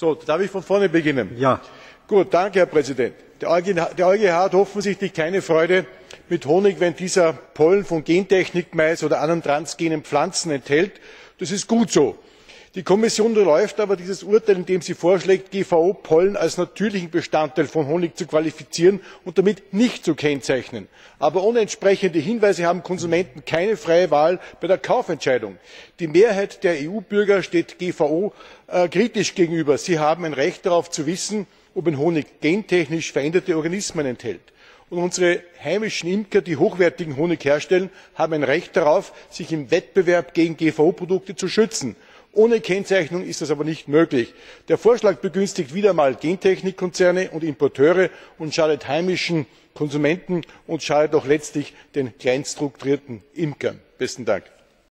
Herr Präsident! Der EuGH hat offensichtlich keine Freude mit Honig, wenn dieser Pollen von Gentechnik Mais oder anderen transgenen Pflanzen enthält. Das ist gut so. Die Kommission unterläuft aber dieses Urteil, indem sie vorschlägt, GVO Pollen als natürlichen Bestandteil von Honig zu qualifizieren und damit nicht zu kennzeichnen. Aber ohne entsprechende Hinweise haben Konsumenten keine freie Wahl bei der Kaufentscheidung. Die Mehrheit der EU Bürger steht GVO kritisch gegenüber. Sie haben ein Recht darauf zu wissen, ob ein Honig gentechnisch veränderte Organismen enthält. Unsere heimischen Imker, die hochwertigen Honig herstellen, haben ein Recht darauf, sich im Wettbewerb gegen GVO Produkte zu schützen. Ohne Kennzeichnung ist das aber nicht möglich. Der Vorschlag begünstigt wieder einmal Gentechnikkonzerne und Importeure und schadet heimischen Konsumenten und schadet auch letztlich den kleinstrukturierten Imkern.